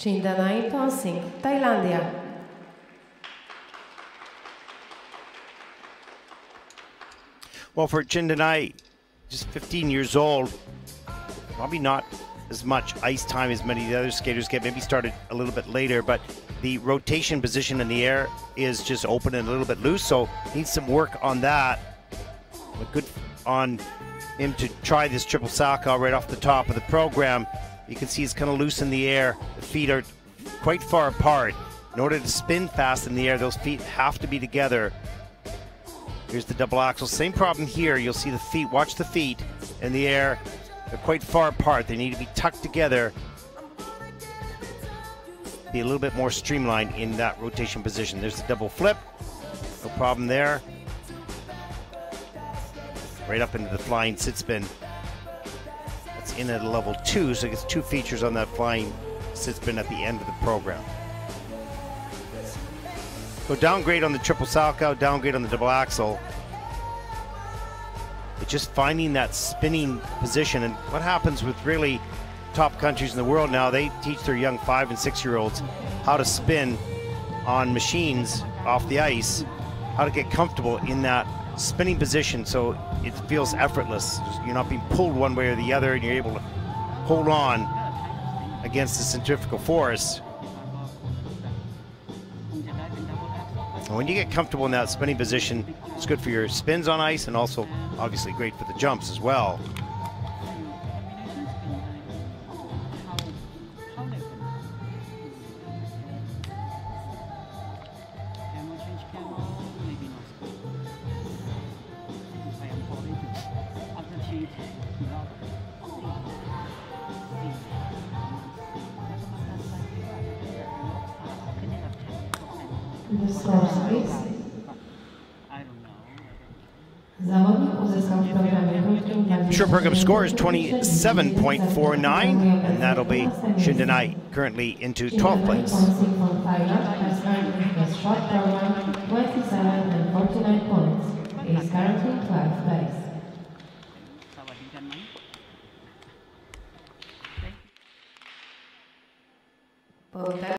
Chindanai Ponsing, Thailandia. Well, for Chindanai, just 15 years old, probably not as much ice time as many of the other skaters get. Maybe started a little bit later, but the rotation position in the air is just open and a little bit loose, so needs some work on that. But good on him to try this triple Salchow right off the top of the program. You can see it's kind of loose in the air. The feet are quite far apart. In order to spin fast in the air, those feet have to be together. Here's the double axel. Same problem here. You'll see the feet. Watch the feet in the air. They're quite far apart. They need to be tucked together. Be a little bit more streamlined in that rotation position. There's the double flip. No problem there. Right up into the flying sit spin. In at a level two, so it gets two features on that flying sit spin at the end of the program. So downgrade on the triple Salchow, downgrade on the double axel. But just finding that spinning position and what happens with really top countries in the world now, they teach their young five and six year olds how to spin on machines off the ice, how to get comfortable in that spinning position so it feels effortless. You're not being pulled one way or the other and you're able to hold on against the centrifugal force. And when you get comfortable in that spinning position, it's good for your spins on ice and also obviously great for the jumps as well. W programie krótkim dla Sure program score is 27.49, and that'll be Chindanai currently into 12th place. Ponsing